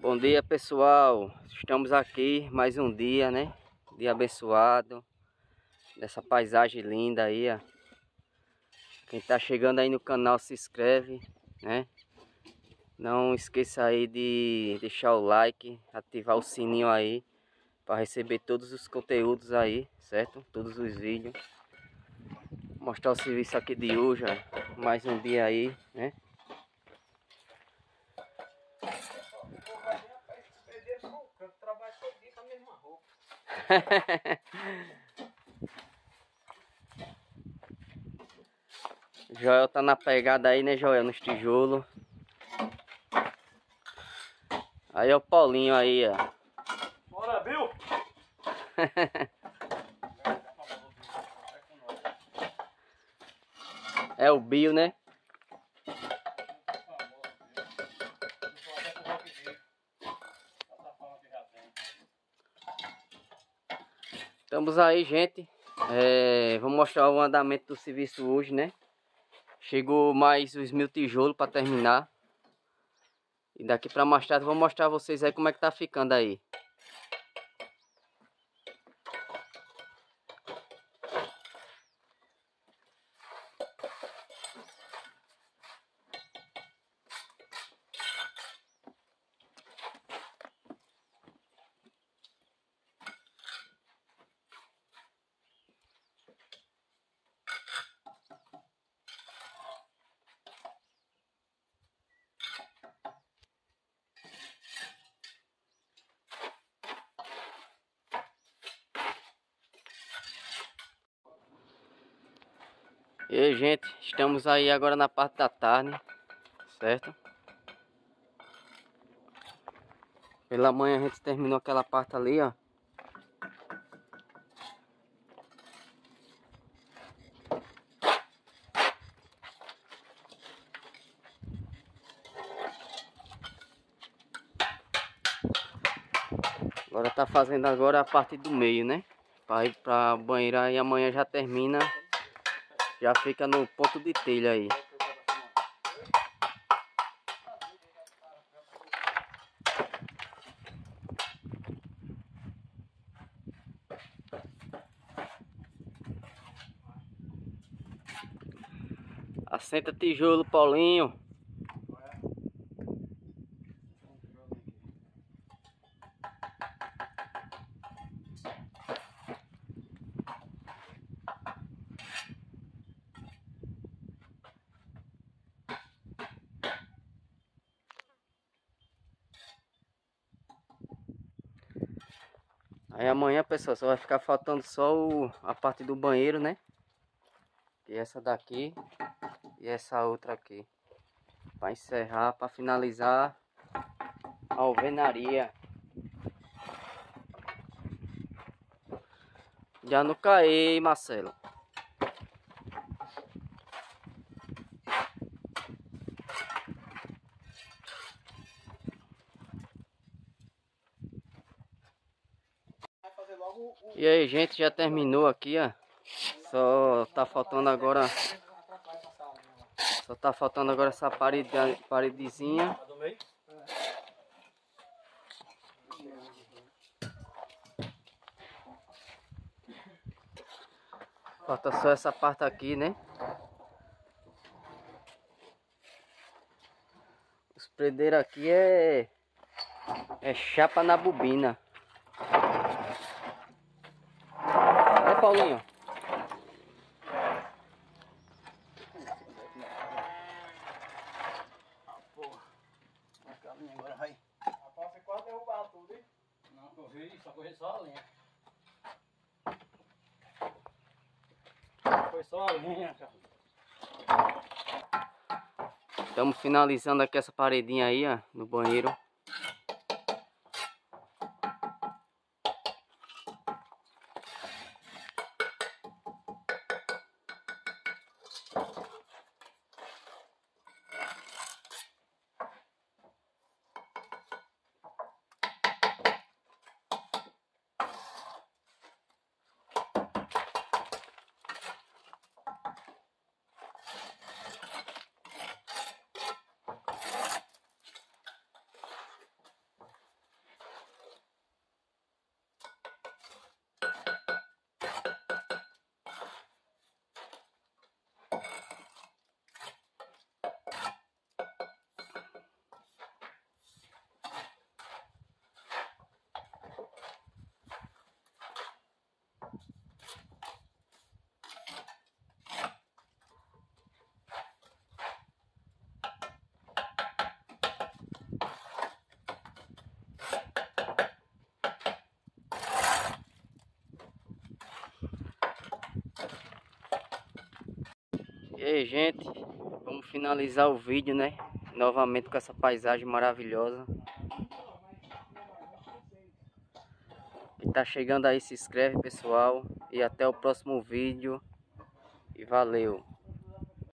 Bom dia pessoal, estamos aqui mais um dia, né? Dia abençoado, dessa paisagem linda aí, ó. Quem tá chegando aí no canal se inscreve, né? Não esqueça aí de deixar o like, ativar o sininho aí para receber todos os conteúdos aí, certo? Todos os vídeos. Mostrar o serviço aqui de hoje, ó. mais um dia aí, né? Joel tá na pegada aí, né, Joel? Nos tijolos. Aí é o Paulinho aí, ó. Bora, viu? é o Bill, né? Estamos aí, gente. É, vou mostrar o andamento do serviço hoje, né? Chegou mais os mil tijolos para terminar. E daqui para mais tarde vou mostrar a vocês aí como é que tá ficando aí. E aí, gente, estamos aí agora na parte da tarde, certo? Pela manhã a gente terminou aquela parte ali, ó. Agora tá fazendo agora a parte do meio, né? Para ir pra banheira e amanhã já termina já fica no ponto de telha aí. Assenta tijolo, Paulinho. Aí amanhã, pessoal, só vai ficar faltando só o, a parte do banheiro, né? E essa daqui e essa outra aqui. Para encerrar, para finalizar a alvenaria. Já não caí, Marcelo. E aí, gente, já terminou aqui, ó. Só tá faltando agora... Só tá faltando agora essa parede, paredezinha. Falta só essa parte aqui, né? Os predeiros aqui é... É chapa na bobina. Paulinho? Agora vai. Rapaz, tudo? Não, corri, só corri só a linha. Foi só a linha. Estamos finalizando aqui essa paredinha aí, ó, no banheiro. E gente, vamos finalizar o vídeo, né? Novamente com essa paisagem maravilhosa. Quem tá chegando aí se inscreve pessoal. E até o próximo vídeo. E valeu.